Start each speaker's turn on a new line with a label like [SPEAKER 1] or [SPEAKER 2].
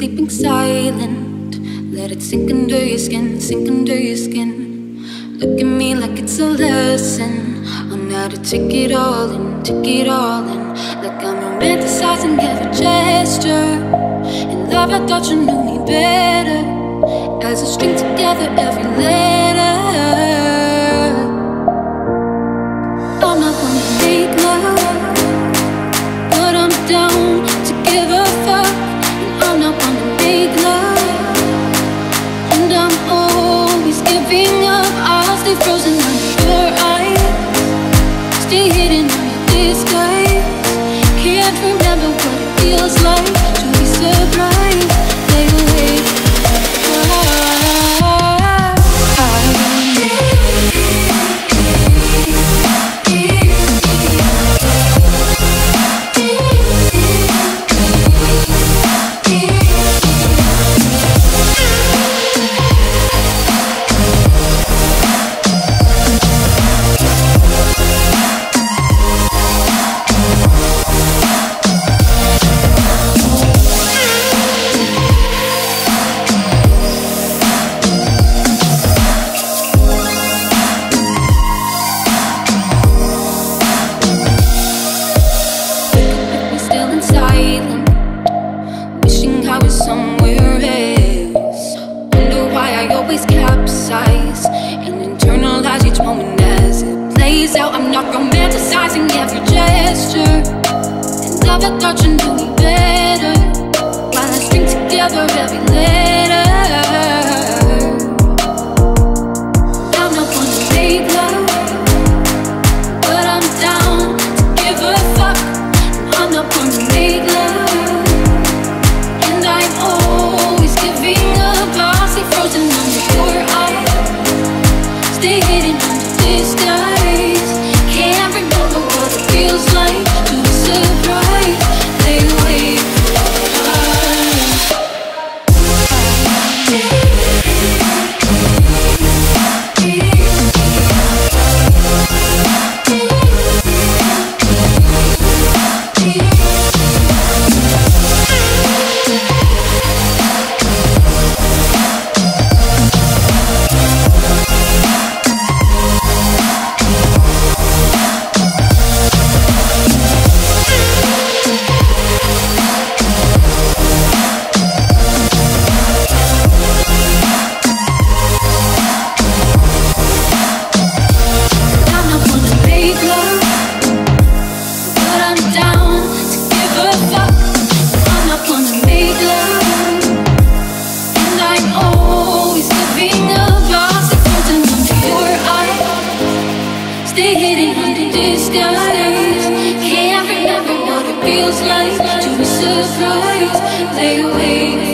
[SPEAKER 1] sleeping silent. Let it sink under your skin, sink under your skin. Look at me like it's a lesson on how to take it all in, take it all in. Like I'm romanticizing every gesture. In love, I thought you knew me better. As I string together every letter. I'm not gonna make love, but I'm down to give a I'm not romanticizing every gesture, and I thought you knew me better. While I string together every letter. I'm not gonna love. But I'm down to give a fuck. I'm not gonna make love. And I'm always giving up. I'll stay frozen under your eyes. Stay hidden under disguise. Can't remember what it feels like to be surprised. Lay awake.